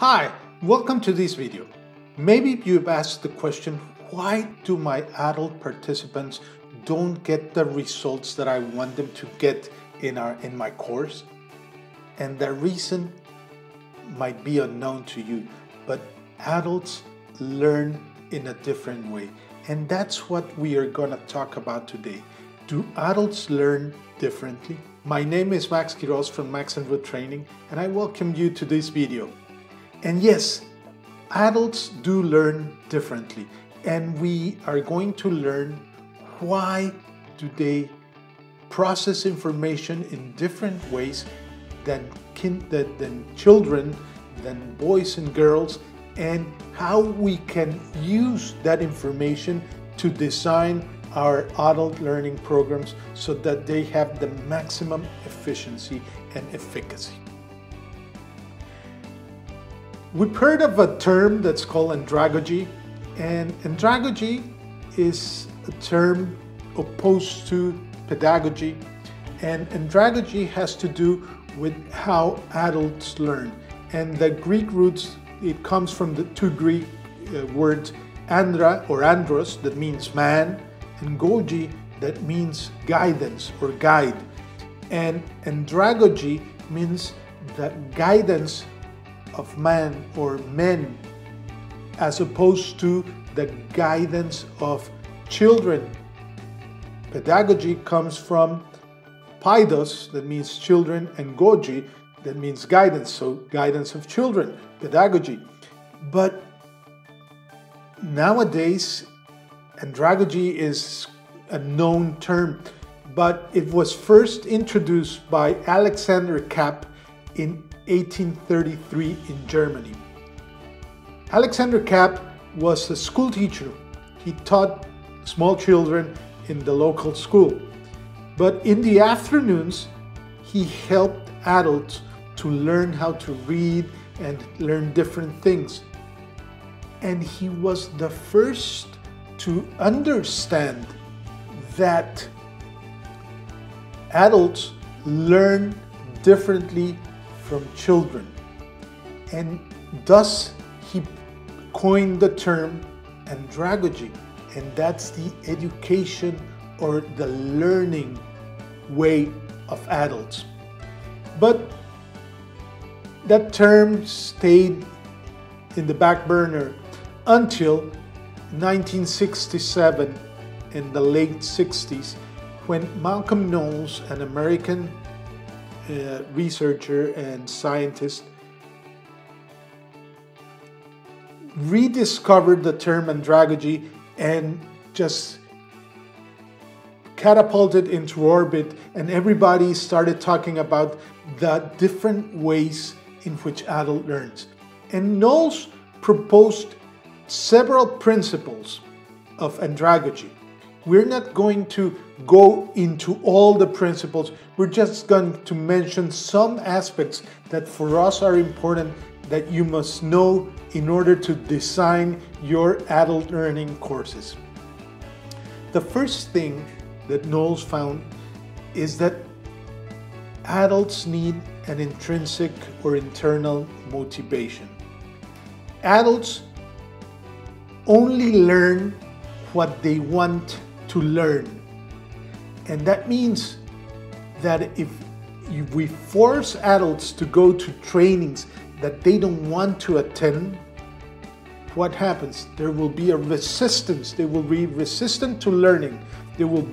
Hi, welcome to this video. Maybe you've asked the question, why do my adult participants don't get the results that I want them to get in, our, in my course? And the reason might be unknown to you, but adults learn in a different way. And that's what we are going to talk about today. Do adults learn differently? My name is Max Quiroz from Max and Ruth Training, and I welcome you to this video. And yes, adults do learn differently, and we are going to learn why do they process information in different ways than, kin- than, than children, than boys and girls, and how we can use that information to design our adult learning programs so that they have the maximum efficiency and efficacy. We've heard of a term that's called andragogy, and andragogy is a term opposed to pedagogy, and andragogy has to do with how adults learn. And the Greek roots, it comes from the two Greek uh, words andra or andros, that means man, and goji, that means guidance or guide. And andragogy means the guidance of man or men as opposed to the guidance of children. Pedagogy comes from paidos, that means children, and goji, that means guidance, so guidance of children, pedagogy. But nowadays, andragogy is a known term, but it was first introduced by Alexander Kapp in 1833 in Germany. Alexander Kapp was a school teacher. He taught small children in the local school. But in the afternoons, he helped adults to learn how to read and learn different things. And he was the first to understand that adults learn differently from children. And thus, he coined the term andragogy, and that's the education or the learning way of adults. But that term stayed in the back burner until 1967 in the late 60s when Malcolm Knowles, an American uh, researcher and scientist, rediscovered the term andragogy and just catapulted into orbit, and everybody started talking about the different ways in which adult learns. And Knowles proposed several principles of andragogy. We're not going to go into all the principles. We're just going to mention some aspects that for us are important that you must know in order to design your adult learning courses. The first thing that Knowles found is that adults need an intrinsic or internal motivation. Adults only learn what they want to learn. And that means that if we force adults to go to trainings that they don't want to attend, what happens? There will be a resistance. They will be resistant to learning. They will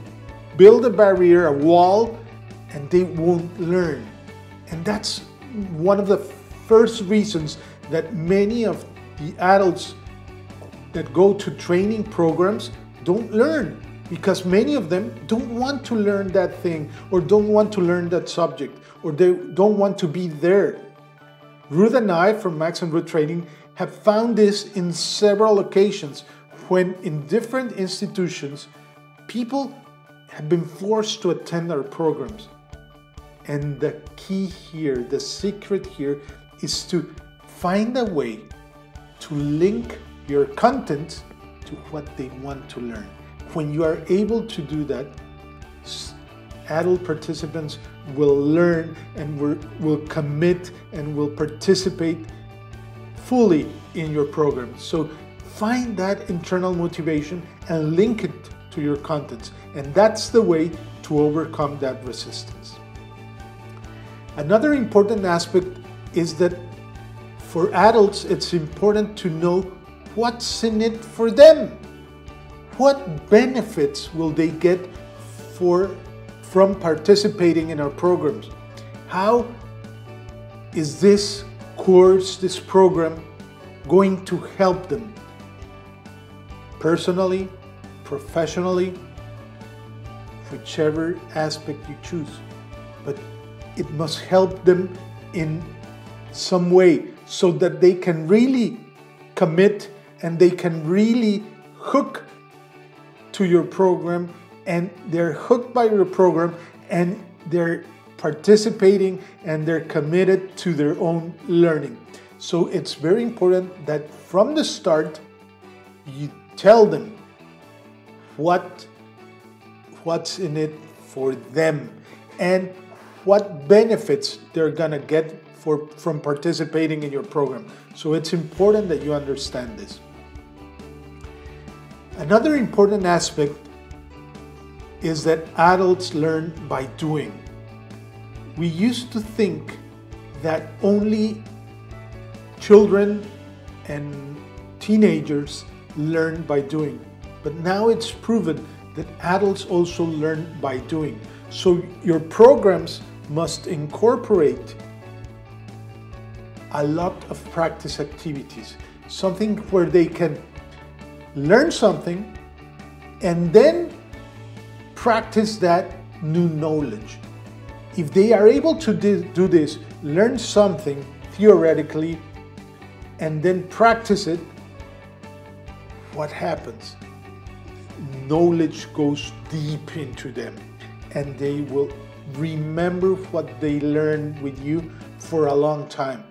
build a barrier, a wall, and they won't learn. And that's one of the first reasons that many of the adults that go to training programs don't learn because many of them don't want to learn that thing or don't want to learn that subject or they don't want to be there. Ruth and I from Max and Ruth Training have found this in several occasions when in different institutions people have been forced to attend our programs. And the key here, the secret here, is to find a way to link your content to what they want to learn. When you are able to do that, adult participants will learn and will, commit and will participate fully in your program. So find that internal motivation and link it to your contents. And that's the way to overcome that resistance. Another important aspect is that for adults, it's important to know what's in it for them. What benefits will they get for, from participating in our programs? How is this course, this program, going to help them personally, professionally, whichever aspect you choose. But it must help them in some way so that they can really commit and they can really hook to your program and they're hooked by your program and they're participating and they're committed to their own learning. So it's very important that from the start you tell them what what's in it for them and what benefits they're going to get for from participating in your program. So it's important that you understand this. Another important aspect is that adults learn by doing. We used to think that only children and teenagers learn by doing, but now it's proven that adults also learn by doing. So your programs must incorporate a lot of practice activities, something where they can learn something and then practice that new knowledge. If they are able to do this, learn something theoretically and then practice it, what happens? Knowledge goes deep into them and they will remember what they learned with you for a long time.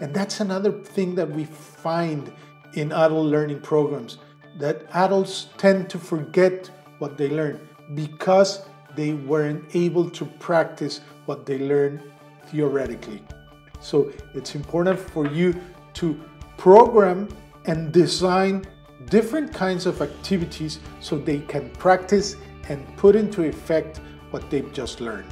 And that's another thing that we find in adult learning programs that adults tend to forget what they learned because they weren't able to practice what they learned theoretically. So it's important for you to program and design different kinds of activities so they can practice and put into effect what they've just learned.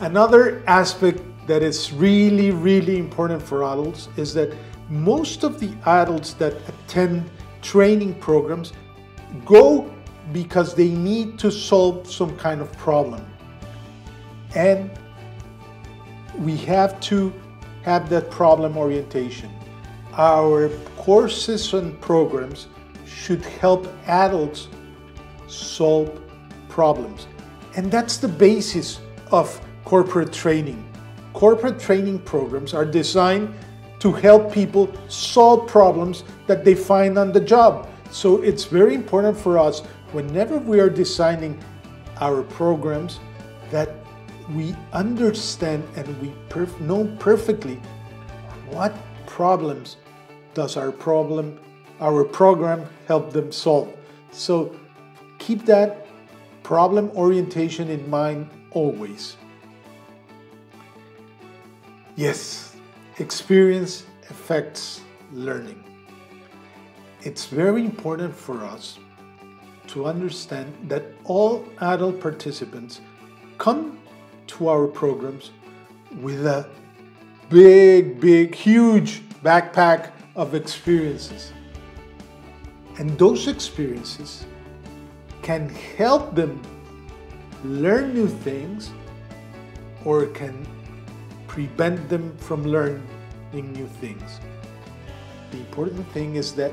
Another aspect that is really, really important for adults is that most of the adults that attend training programs go because they need to solve some kind of problem. And we have to have that problem orientation. Our courses and programs should help adults solve problems. And that's the basis of corporate training. Corporate training programs are designed to help people solve problems that they find on the job. So it's very important for us whenever we are designing our programs that we understand and we perf know perfectly what problems does our problem our program help them solve. So keep that problem orientation in mind always. Yes experience affects learning it's very important for us to understand that all adult participants come to our programs with a big, big, huge backpack of experiences. And those experiences can help them learn new things or can prevent them from learning new things. The important thing is that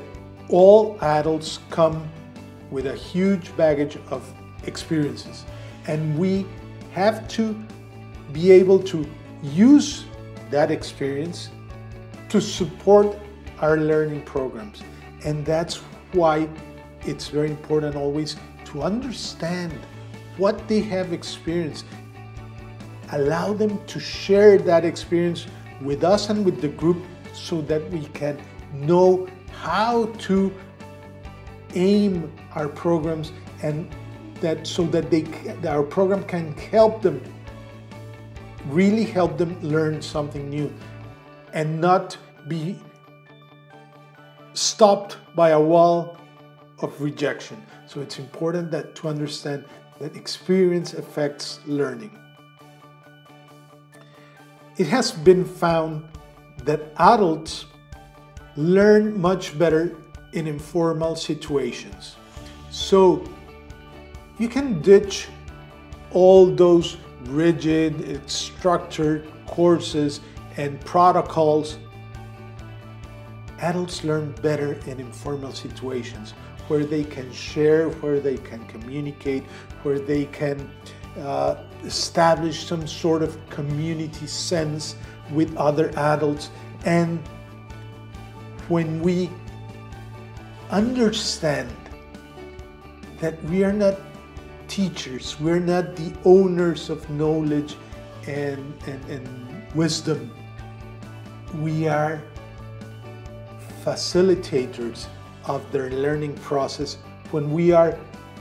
all adults come with a huge baggage of experiences and we have to be able to use that experience to support our learning programs. And that's why it's very important always to understand what they have experienced. Allow them to share that experience with us and with the group so that we can know how to aim our programs and that so that they that our program can help them really help them learn something new and not be stopped by a wall of rejection. So it's important that to understand that experience affects learning. It has been found that adults learn much better in informal situations. So you can ditch all those rigid, structured courses and protocols. Adults learn better in informal situations where they can share, where they can communicate, where they can uh, establish some sort of community sense with other adults. And when we understand that we are not teachers, we're not the owners of knowledge and, and, and wisdom, we are facilitators of their learning process when we are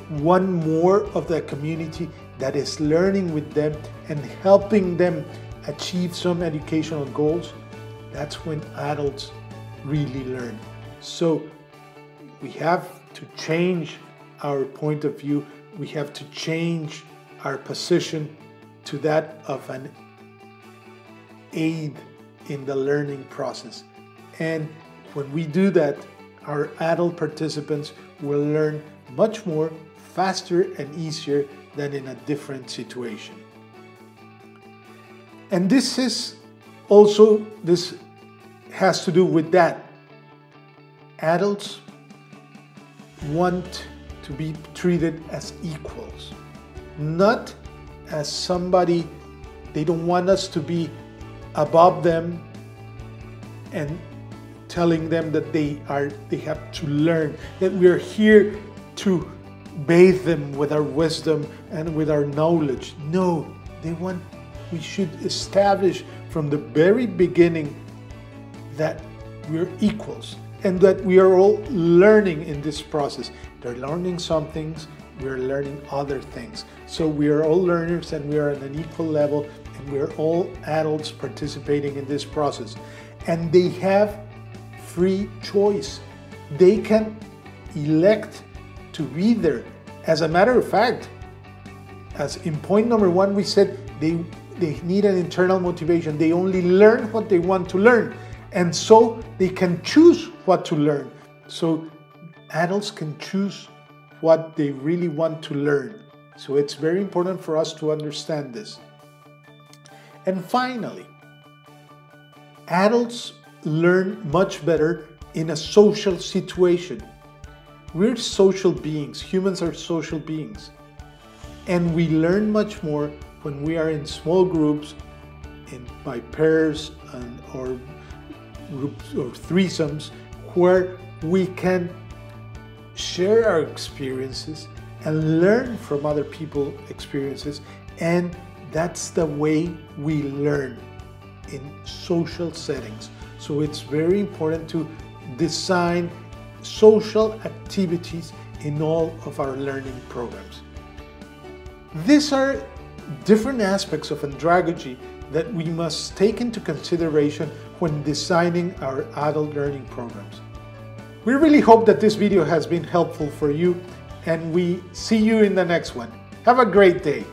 one more of the community that is learning with them and helping them achieve some educational goals, that's when adults really learn. So we have to change our point of view. We have to change our position to that of an aid in the learning process. And when we do that, our adult participants will learn much more faster and easier than in a different situation. And this is also, this has to do with that. Adults want to be treated as equals, not as somebody, they don't want us to be above them and telling them that they are they have to learn that we are here to bathe them with our wisdom and with our knowledge. No they want we should establish from the very beginning that we're equals and that we are all learning in this process. They're learning some things we're learning other things. So we are all learners and we are at an equal level and we're all adults participating in this process. And they have free choice. They can elect to be there. As a matter of fact, as in point number one, we said they, they need an internal motivation. They only learn what they want to learn. And so they can choose what to learn. So adults can choose what they really want to learn. So it's very important for us to understand this. And finally, adults learn much better in a social situation. We're social beings, humans are social beings. And we learn much more when we are in small groups, in by pairs and, or groups or threesomes, where we can share our experiences and learn from other people's experiences. And that's the way we learn in social settings. So it's very important to design social activities in all of our learning programs. These are different aspects of andragogy that we must take into consideration when designing our adult learning programs. We really hope that this video has been helpful for you and we see you in the next one. Have a great day.